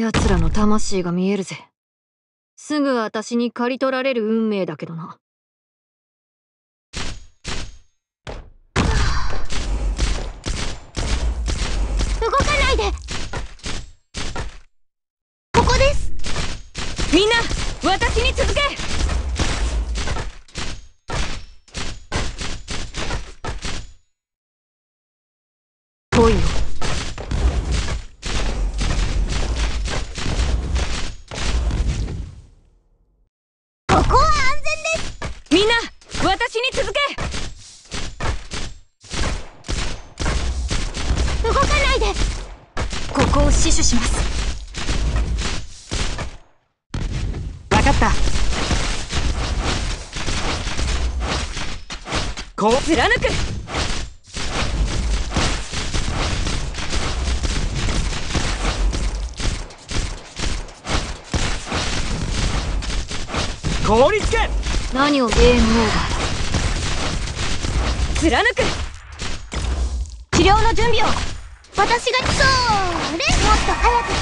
奴らの魂が見えるぜ。すぐ私に刈り取られる運命だけどな。動かないでここですみんな私に続け来いよここは安全ですみんな私に続け。動かないで。ここを死守します。分かった。こう。貫く。凍りつけ。何をゲームオーバー貫く。治療の準備を。私がそれもっと早く。